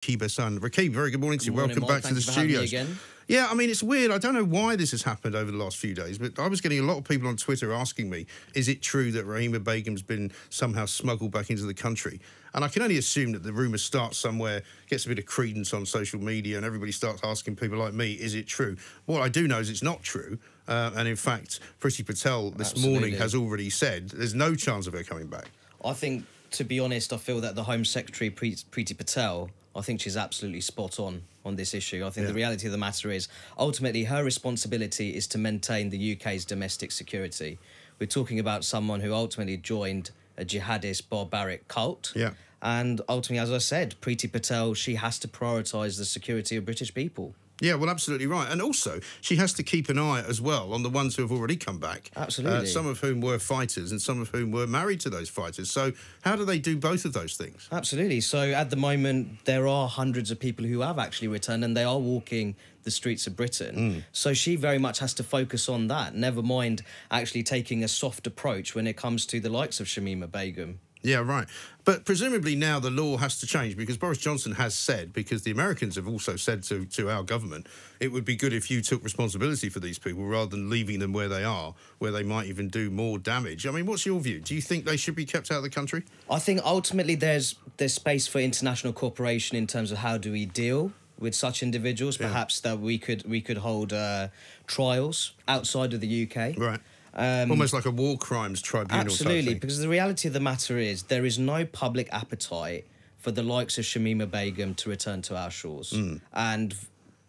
Rakib Ehsan. Rakib, very good morning to you. Morning, Welcome back to the Thank for having me again. Yeah, I mean, it's weird. I don't know why this has happened over the last few days, but I was getting a lot of people on Twitter asking me, is it true that Rahima Begum's been somehow smuggled back into the country? And I can only assume that the rumour starts somewhere, gets a bit of credence on social media, and everybody starts asking people like me, is it true? What I do know is it's not true. Uh, and in fact, Priti Patel this morning has already said there's no chance of her coming back. I think, to be honest, I feel that the Home Secretary, Priti Patel, I think she's absolutely spot on on this issue. I think Yeah. the reality of the matter is, ultimately, her responsibility is to maintain the UK's domestic security. We're talking about someone who ultimately joined a jihadist, barbaric cult. Yeah. And ultimately, as I said, Priti Patel, she has to prioritise the security of British people. Yeah, well, absolutely right. And also, she has to keep an eye as well on the ones who have already come back. Uh, Absolutely. some of whom were fighters and some of whom were married to those fighters. So, how do they do both of those things? Absolutely. So at the moment, there are hundreds of people who have actually returned and they are walking the streets of Britain. So she very much has to focus on that, never mind actually taking a soft approach when it comes to the likes of Shamima Begum. Yeah, right. But presumably now the law has to change because Boris Johnson has said, because the Americans have also said to, to our government, it would be good if you took responsibility for these people rather than leaving them where they are, where they might even do more damage. I mean, what's your view? Do you think they should be kept out of the country? I think ultimately there's there's space for international cooperation in terms of how do we deal with such individuals. Perhaps that we could we could hold uh, trials outside of the UK. Right. Um, Almost like a war crimes tribunal. Absolutely, because the reality of the matter is there is no public appetite for the likes of Shamima Begum to return to our shores. Hmm. And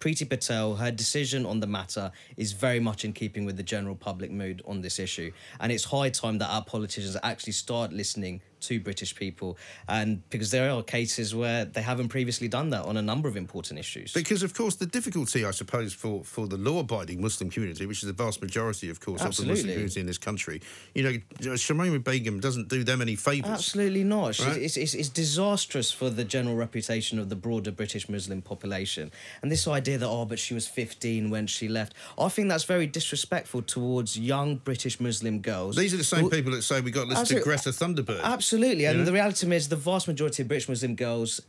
Priti Patel, her decision on the matter is very much in keeping with the general public mood on this issue. And it's high time that our politicians actually start listening to British people. And because there are cases where they haven't previously done that on a number of important issues. Because, of course, the difficulty, I suppose, for, for the law abiding Muslim community, which is the vast majority, of course, of the Muslim community in this country, you know, Shamima Begum doesn't do them any favours. Absolutely not. Right. It's, it's, it's disastrous for the general reputation of the broader British Muslim population. And this idea that, oh, but she was 15 when she left, I think that's very disrespectful towards young British Muslim girls. These are the same who- people that say we got to listen to Greta Thunderbird. Absolutely. And know? the reality is, the vast majority of British Muslim girls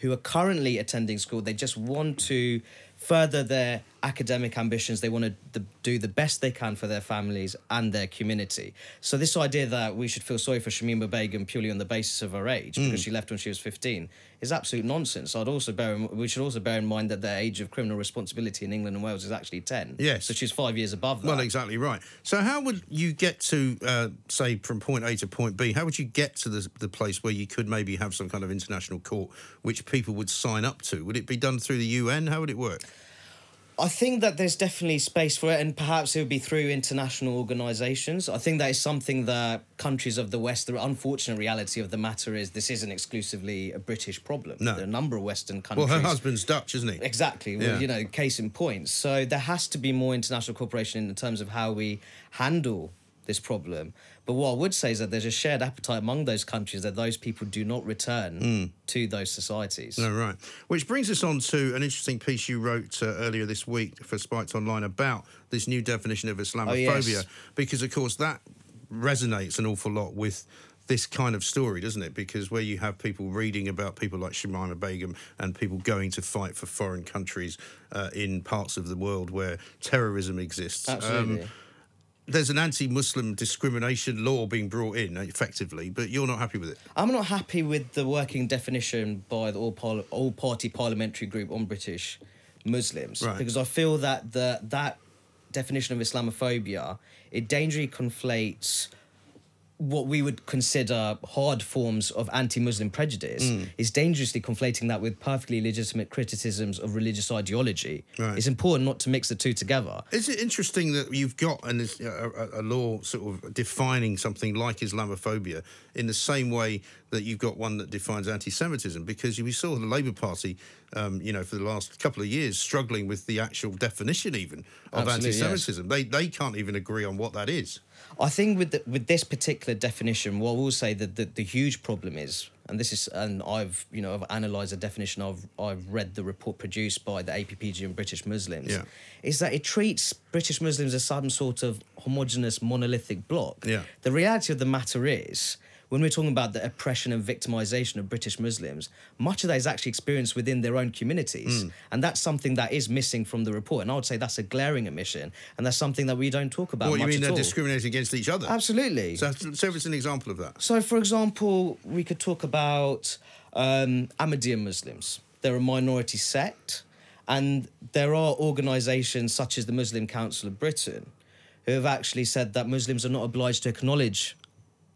who are currently attending school, they just want to further their academic ambitions. They want to the, do the best they can for their families and their community. So, this idea that we should feel sorry for Shamima Begum purely on the basis of her age Mm. because she left when she was 15 is absolute nonsense. I'd also bear in, we should also bear in mind that the age of criminal responsibility in England and Wales is actually 10. Yes. So, she's five years above that. Well, exactly right. So, how would you get to, uh, say, from point A to point B? How would you get to the, the place where you could maybe have some kind of international court which people would sign up to? Would it be done through the UN? How would it work? I think that there's definitely space for it, and perhaps it would be through international organisations. I think that is something that countries of the West, the unfortunate reality of the matter is this isn't exclusively a British problem. No. There are a number of Western countries. Well, her husband's Dutch, isn't he? Exactly. Well, Yeah. you know, case in point. So there has to be more international cooperation in terms of how we handle this problem. But what I would say is that there's a shared appetite among those countries that those people do not return to those societies. No, right. Which brings us on to an interesting piece you wrote uh, earlier this week for Spiked Online about this new definition of Islamophobia, yes. because of course that resonates an awful lot with this kind of story, doesn't it? Because where you have people reading about people like Shamima Begum and people going to fight for foreign countries uh, in parts of the world where terrorism exists. um, Absolutely. There's an anti-Muslim discrimination law being brought in effectively, but you're not happy with it. I'm not happy with the working definition by the all, Parli- all party parliamentary group on British Muslims Right. because I feel that the that definition of Islamophobia it dangerously conflates what we would consider hard forms of anti-Muslim prejudice Hmm. is dangerously conflating that with perfectly legitimate criticisms of religious ideology. Right. It's important not to mix the two together. Is it interesting that you've got an, a, a, law sort of defining something like Islamophobia in the same way that you've got one that defines anti-Semitism? Because we saw the Labour Party, um, you know, for the last couple of years struggling with the actual definition even of Absolutely, anti-Semitism. They they can't even agree on what that is. I think with the, with this particular definition, what I will say that the, the huge problem is, and this is, and I've you know I've analysed the definition. I've I've read the report produced by the APPG and British Muslims. Yeah. Is that it treats British Muslims as some sort of homogenous monolithic block. Yeah. The reality of the matter is. When we're talking about the oppression and victimization of British Muslims, much of that is actually experienced within their own communities. Hmm. And that's something that is missing from the report. And I would say that's a glaring omission. And that's something that we don't talk about What much you mean they're all. discriminating against each other? Absolutely. So, so it's an example of that. So, for example, we could talk about um, Ahmadiyya Muslims. They're a minority sect, and there are organisations such as the Muslim Council of Britain who have actually said that Muslims are not obliged to acknowledge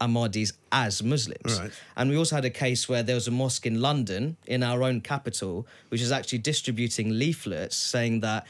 Ahmadis as Muslims. Right. And we also had a case where there was a mosque in London, in our own capital, which is actually distributing leaflets saying that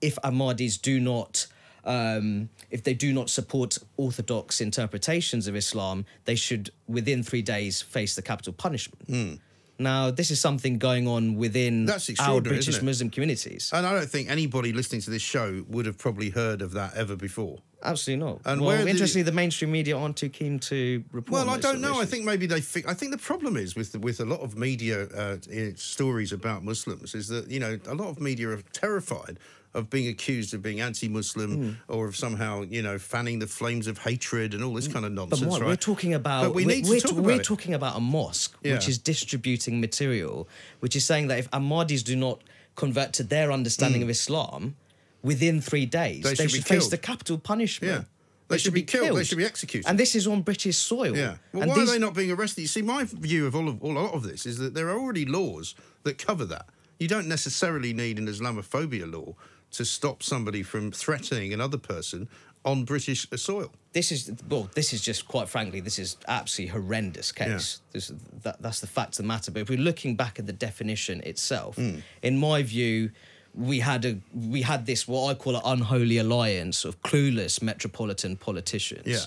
if Ahmadis do not, um, if they do not support orthodox interpretations of Islam, they should, within three days, face the capital punishment. Now, this is something going on within. That's our British? Muslim communities. And I don't think anybody listening to this show would have probably heard of that ever before. Absolutely not. And well, where interestingly, the mainstream media aren't too keen to report. Well, I don't know. I think maybe they think. I think the problem is with with a lot of media uh, stories about Muslims is that you know a lot of media are terrified of being accused of being anti-Muslim Hmm. or of somehow you know fanning the flames of hatred and all this kind of But nonsense. Right? we're talking about But we we're, need to we're, talk we're about it. talking about a mosque Yeah. which is distributing material, which is saying that if Ahmadis do not convert to their understanding of Islam within three days, Mm. They they, should should face killed. the capital punishment. Yeah. They should be killed. They should be executed. And this is on British soil. Yeah. Well, and why these- are they not being arrested? You see, my view of all of all a lot of this is that there are already laws that cover that. You don't necessarily need an Islamophobia law to stop somebody from threatening another person on British soil. this is well, this is just quite frankly, this is absolutely horrendous case. This, that, that's the fact of the matter. But if we're looking back at the definition itself, Hmm. in my view, we had a we had this what I call an unholy alliance of clueless metropolitan politicians. Yeah.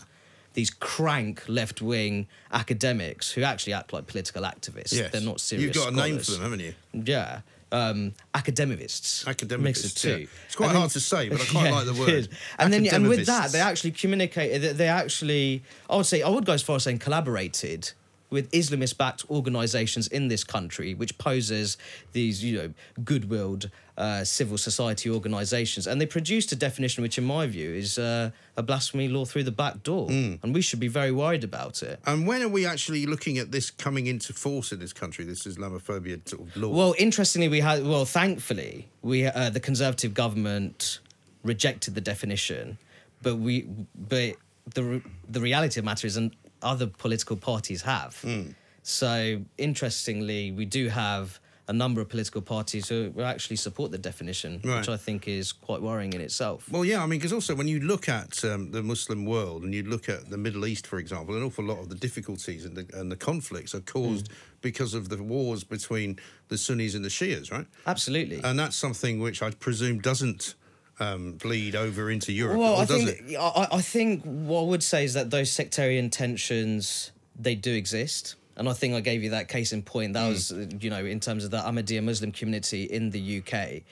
These crank left wing academics who actually act like political activists. Yes. They're not serious. You've got a name for them, haven't you? Yeah. Um, academivists. Academivists, Mix of two. yeah. It's quite And hard to say, but I quite like the word. And then, and with that, they actually communicated. They, they actually, I would say, I would go as far as saying collaborated with Islamist-backed organisations in this country, which poses these, you know, goodwilled uh, civil society organisations, and they produced a definition which, in my view, is uh, a blasphemy law through the back door, Hmm. and we should be very worried about it. And when are we actually looking at this coming into force in this country? This Islamophobia sort of law. Well, interestingly, we had well, thankfully, we uh, the Conservative government rejected the definition, but we but the re- the reality of the matter is, and other political parties have. Hmm. So interestingly, we do have a number of political parties who who actually support the definition, Right. which I think is quite worrying in itself. Well, yeah, I mean, because also when you look at um, the Muslim world and you look at the Middle East, for example, an awful lot of the difficulties and the, and the conflicts are caused Mm. because of the wars between the Sunnis and the Shias, right? Absolutely. And that's something which I presume doesn't um, bleed over into Europe, Well, or I does think it? I, I think what I would say is that those sectarian tensions they do exist, and I think I gave you that case in point. Hmm. That was uh, you know in terms of the Ahmadiyya Muslim community in the UK.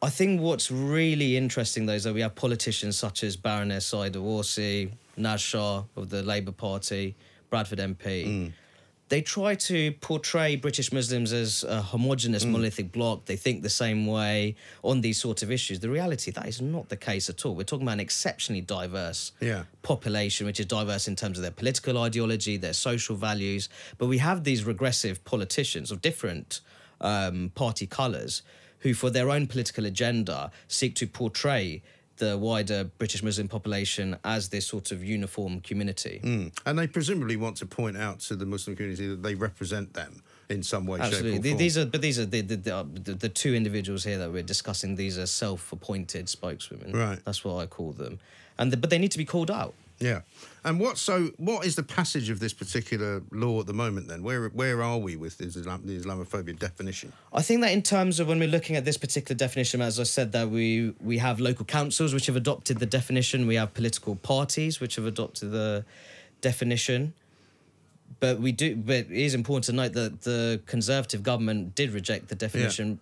I think what's really interesting though is that we have politicians such as Baroness Sayeeda Warsi, Naz Shah of the Labour Party, Bradford MP. Hmm. They try to portray British Muslims as a homogenous Hmm. monolithic bloc. They think the same way on these sort of issues. The reality that is not the case at all. We're talking about an exceptionally diverse Yeah. population, which is diverse in terms of their political ideology, their social values. But we have these regressive politicians of different um, party colours who, for their own political agenda, seek to portray the wider British Muslim population as this sort of uniform community. Mm. And they presumably want to point out to the Muslim community that they represent them in some way, Absolutely. shape, or The- form. These are, but these are the the, the, uh, the the two individuals here that we're discussing. These are self-appointed spokeswomen. Right. That's what I call them, and the, but they need to be called out. Yeah. And what so what is the passage of this particular law at the moment then? Where where are we with Islam, the Islamophobia definition? I think that in terms of when we're looking at this particular definition, as I said, that we we have local councils which have adopted the definition. We have political parties which have adopted the definition. But we do. But it is important to note that the Conservative government did reject the definition.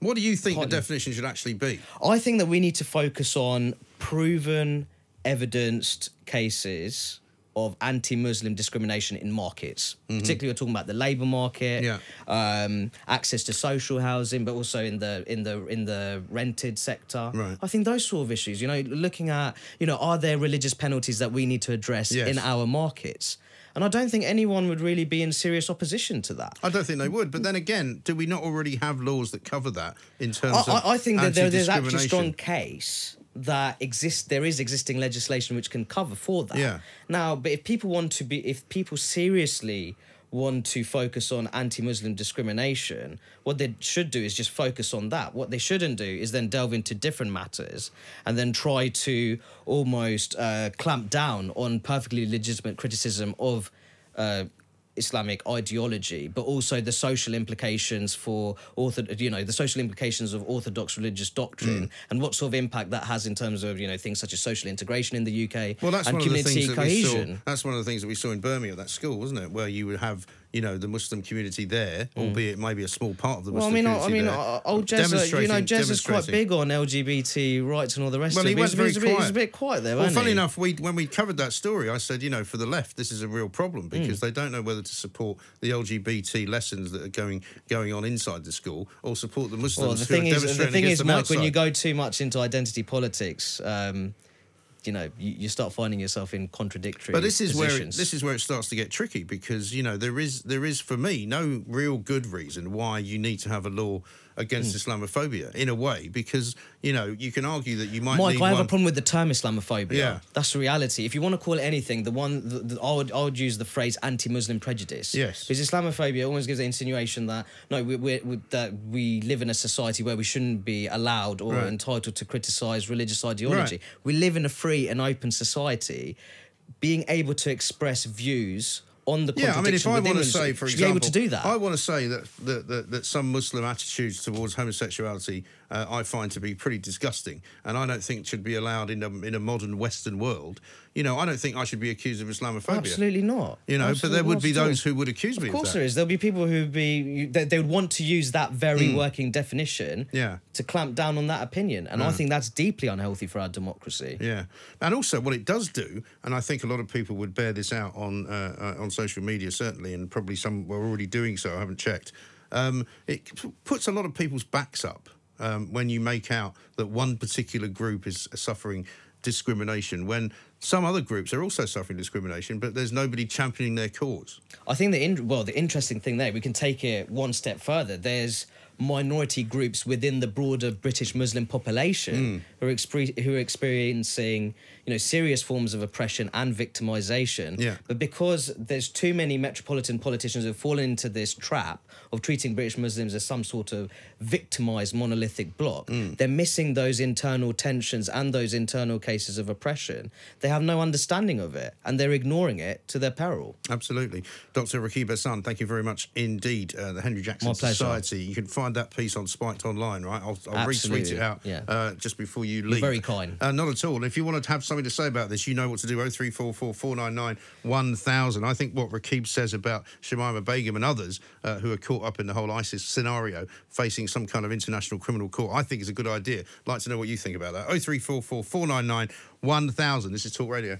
What do you think the definition should actually be? I think that we need to focus on proven, evidenced cases of anti-Muslim discrimination in markets. Particularly, we're talking about the labour market, Yeah. um, access to social housing, but also in the in the in the rented sector. Right. I think those sort of issues. You know, looking at you know, are there religious penalties that we need to address Yes. in our markets? And I don't think anyone would really be in serious opposition to that. I don't think they would. But then again, do we not already have laws that cover that in terms I, of I- I think that there, there's actually a strong case that exists. There is existing legislation which can cover for that. Yeah. Now, but if people want to be, if people seriously want to focus on anti-Muslim discrimination, what they should do is just focus on that. What they shouldn't do is then delve into different matters and then try to almost uh, clamp down on perfectly legitimate criticism of. Uh, Islamic ideology, but also the social implications for author, you know, the social implications of orthodox religious Mm. doctrine and what sort of impact that has in terms of you know things such as social integration in the UK Well, that's and one of the community things that we saw. cohesion. That's one of the things that we saw in Birmingham, at that school, wasn't it? Where you would have, you know, the Muslim community there, albeit maybe a small part of the Mm. Well, I Muslim mean, I, I community mean, there, uh, old Jez, uh, you know, demonstrating- Jez is quite big on LGBT rights and all the rest Well, of he it. went was, very was a bit, he was quiet. a bit quiet there, Well, funny he? enough, we when we covered that story, I said, you know, for the left, this is a real problem Hmm. because they don't know whether to support the LGBT lessons that are going going on inside the school or support the Muslims Well, the who thing are is, the thing is, Mike, when you go too much into identity politics, um, you know, you, you start finding yourself in contradictory. But this is where it, this is where it starts to get tricky because you know there is there is for me no real good reason why you need to have a law against Hmm. Islamophobia in a way because you know you can argue that you might Mike, I have one. a problem with the term Islamophobia. Yeah. That's the reality. If you want to call it anything, the one the, the, I would I would use the phrase anti-Muslim prejudice. Yes. Because Islamophobia always gives the insinuation that no, we, we, we, that we live in a society where we shouldn't be allowed or Right. entitled to criticize religious ideology. Right. We live in a free and open society. Being able to express views on the Yeah, I mean, if I want to say, for example, be able to do that. I want to say that that, that, that some Muslim attitudes towards homosexuality uh, I find to be pretty disgusting, and I don't think should be allowed in a in a modern Western world. You know, I don't think I should be accused of Islamophobia. Absolutely not. You know, but there would be those who would accuse me Of course of that. there is. There'll be people who would be they, they would want to use that very working definition Yeah. to clamp down on that opinion, and I think that's deeply unhealthy for our democracy. Yeah, and also what it does do, and I think a lot of people would bear this out on uh, uh, on social media certainly, and probably some were already doing so. I haven't checked. Um, it puts a lot of people's backs up um, when you make out that one particular group is suffering discrimination when some other groups are also suffering discrimination, but there's nobody championing their cause. I think the well, the interesting thing there, we can take it one step further. There's minority groups within the broader British Muslim population who, are expre- who are experiencing, you know, serious forms of oppression and victimization. Yeah. But because there's too many metropolitan politicians who've fallen into this trap of treating British Muslims as some sort of victimized monolithic bloc, they're missing those internal tensions and those internal cases of oppression. They have no understanding of it and they're ignoring it to their peril. Absolutely. Dr. Rakib Ehsan, thank you very much indeed. Uh, the Henry Jackson. Society. You can find that piece on Spiked Online, right? I'll, I'll retweet it out yeah. uh, just before you leave. very kind. Uh, not at all. And if you want to have something to say about this, you know what to do. 0344 499 1000. I think what Rakib says about Shamima Begum and others uh, who are caught up in the whole ISIS scenario facing some kind of international criminal court, I think is a good idea. I'd like to know what you think about that. 0344 499 1000. This is Talk Radio.